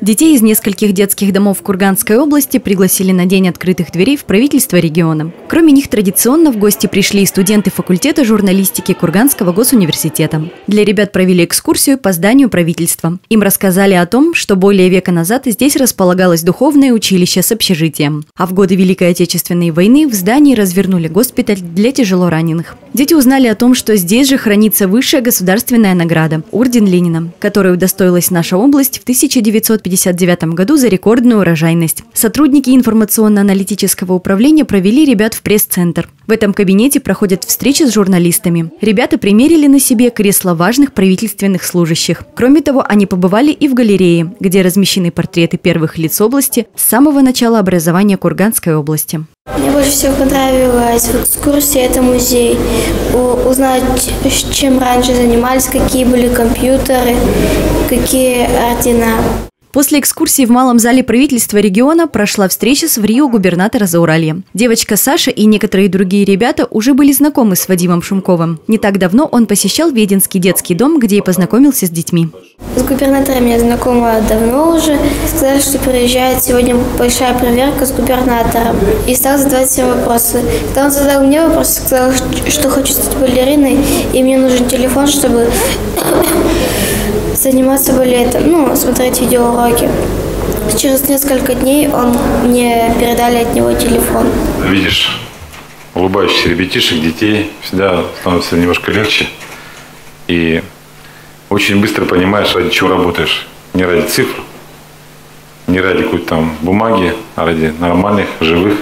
Детей из нескольких детских домов Курганской области пригласили на День открытых дверей в правительство региона. Кроме них традиционно в гости пришли и студенты факультета журналистики Курганского госуниверситета. Для ребят провели экскурсию по зданию правительства. Им рассказали о том, что более века назад здесь располагалось духовное училище с общежитием. А в годы Великой Отечественной войны в здании развернули госпиталь для тяжелораненых. Дети узнали о том, что здесь же хранится высшая государственная награда – Орден Ленина, которой удостоилась наша область в 1950 1959 году за рекордную урожайность. Сотрудники информационно-аналитического управления провели ребят в пресс-центр. В этом кабинете проходят встречи с журналистами. Ребята примерили на себе кресла важных правительственных служащих. Кроме того, они побывали и в галерее, где размещены портреты первых лиц области с самого начала образования Курганской области. Мне больше всего понравилась в экскурсии это музей. Узнать, чем раньше занимались, какие были компьютеры, какие ордена. После экскурсии в малом зале правительства региона прошла встреча с в Рио губернатора Зауралья. Девочка Саша и некоторые другие ребята уже были знакомы с Вадимом Шумковым. Не так давно он посещал Веденский детский дом, где и познакомился с детьми. С губернатором я знакома давно уже. Сказали, что приезжает сегодня большая проверка с губернатором. И стал задавать все вопросы. Когда он задал мне вопрос, сказал, что хочу стать балериной, и мне нужен телефон, чтобы заниматься балетом, ну, смотреть видеоуроки. Через несколько дней он мне передали от него телефон. Видишь улыбающихся ребятишек, детей, всегда становится немножко легче. И очень быстро понимаешь, ради чего работаешь. Не ради цифр, не ради какой-то там бумаги, а ради нормальных, живых,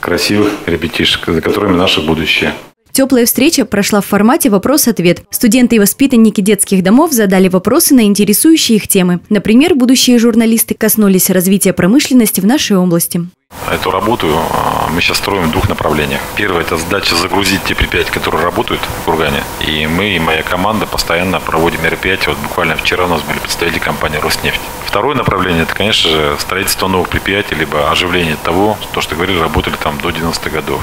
красивых ребятишек, за которыми наше будущее. Теплая встреча прошла в формате вопрос-ответ. Студенты и воспитанники детских домов задали вопросы на интересующие их темы. Например, будущие журналисты коснулись развития промышленности в нашей области. Эту работу а, мы сейчас строим в двух направлениях. Первое – это задача загрузить те предприятия, которые работают в Кургане. И мы, и моя команда постоянно проводим мероприятия. Вот буквально вчера у нас были представители компании «Роснефть». Второе направление – это, конечно же, строительство новых предприятий, либо оживление того, то, что говорили, работали там до 90-х годов.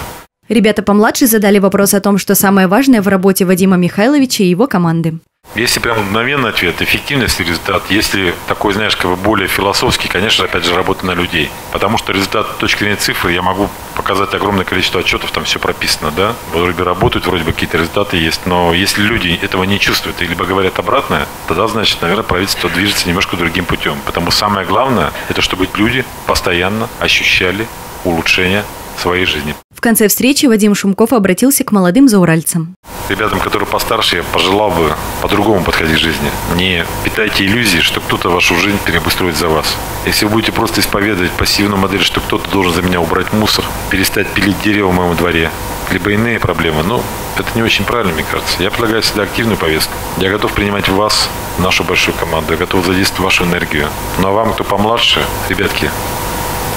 Ребята помладше задали вопрос о том, что самое важное в работе Вадима Михайловича и его команды. Если прям мгновенный ответ, эффективность и результат. Если такой, знаешь, как бы более философский, конечно, опять же, работа на людей. Потому что результат с точки зрения цифры я могу показать огромное количество отчетов, там все прописано, да. Вроде бы работают, вроде бы какие-то результаты есть. Но если люди этого не чувствуют, либо говорят обратное, тогда, значит, наверное, правительство движется немножко другим путем. Потому самое главное, это чтобы люди постоянно ощущали улучшение своей жизни. В конце встречи Вадим Шумков обратился к молодым зауральцам. Ребятам, которые постарше, я пожелал бы по-другому подходить к жизни. Не питайте иллюзии, что кто-то вашу жизнь переобустроит за вас. Если вы будете просто исповедовать пассивную модель, что кто-то должен за меня убрать мусор, перестать пилить дерево в моем дворе, либо иные проблемы, ну, это не очень правильно, мне кажется. Я предлагаю всегда активную повестку. Я готов принимать вас, нашу большую команду, я готов задействовать вашу энергию. Ну а вам, кто помладше, ребятки,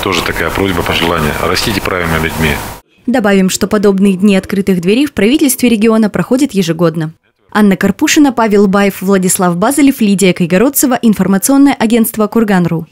тоже такая просьба, пожелание. Растите правильными людьми. Добавим, что подобные дни открытых дверей в правительстве региона проходят ежегодно. Анна Карпушина, Павел Баев, Владислав Базелев, Лидия Кайгородцева, информационное агентство «Курган.ру».